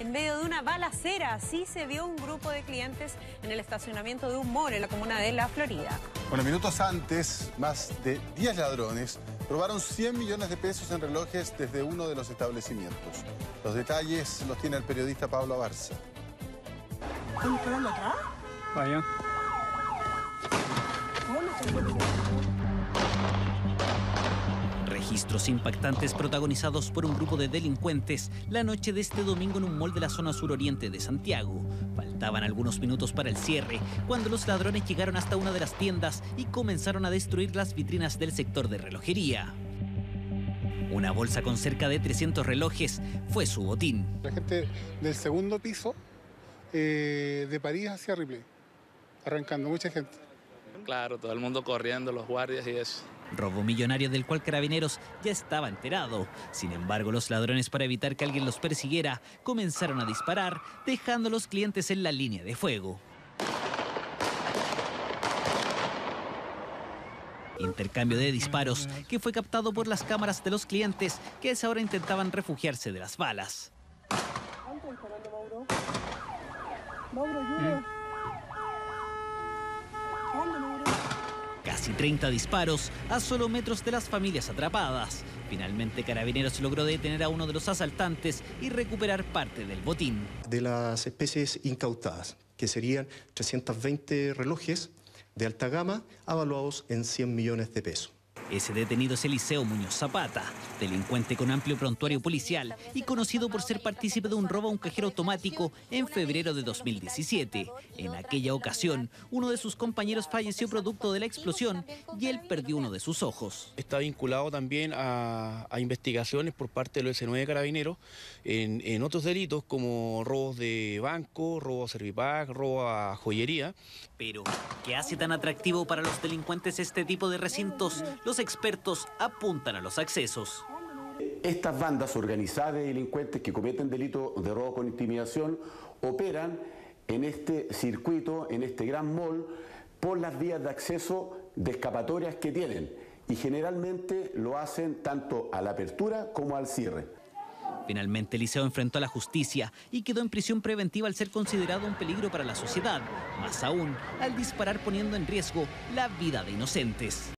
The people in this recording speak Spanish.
En medio de una balacera, así se vio un grupo de clientes en el estacionamiento de un mall en la comuna de La Florida. Bueno, minutos antes, más de 10 ladrones robaron 100 millones de pesos en relojes desde uno de los establecimientos. Los detalles los tiene el periodista Pablo Abarza. ¿Están esperando atrás? Vaya. Registros impactantes protagonizados por un grupo de delincuentes la noche de este domingo en un mall de la zona suroriente de Santiago. Faltaban algunos minutos para el cierre cuando los ladrones llegaron hasta una de las tiendas y comenzaron a destruir las vitrinas del sector de relojería. Una bolsa con cerca de 300 relojes fue su botín. La gente del segundo piso eh, de París hacia Ripley, arrancando mucha gente. Claro, todo el mundo corriendo, los guardias y eso. Robo millonario del cual Carabineros ya estaba enterado. Sin embargo, los ladrones, para evitar que alguien los persiguiera, comenzaron a disparar, dejando a los clientes en la línea de fuego. Intercambio de disparos que fue captado por las cámaras de los clientes que a esa hora intentaban refugiarse de las balas. Casi 30 disparos a solo metros de las familias atrapadas. Finalmente Carabineros logró detener a uno de los asaltantes y recuperar parte del botín. De las especies incautadas, que serían 320 relojes de alta gama avaluados en 100 millones de pesos. Ese detenido es Eliseo Muñoz Zapata, delincuente con amplio prontuario policial y conocido por ser partícipe de un robo a un cajero automático en febrero de 2017. En aquella ocasión, uno de sus compañeros falleció producto de la explosión y él perdió uno de sus ojos. Está vinculado también a, a investigaciones por parte del S9 Carabineros en, en, otros delitos como robos de banco, robo a Servipac, robo a joyería. Pero, ¿qué hace tan atractivo para los delincuentes este tipo de recintos? Los expertos apuntan a los accesos. Estas bandas organizadas de delincuentes que cometen delitos de robo con intimidación operan en este circuito, en este gran mall, por las vías de acceso de escapatorias que tienen y generalmente lo hacen tanto a la apertura como al cierre. Finalmente, Eliseo enfrentó a la justicia y quedó en prisión preventiva al ser considerado un peligro para la sociedad, más aún al disparar poniendo en riesgo la vida de inocentes.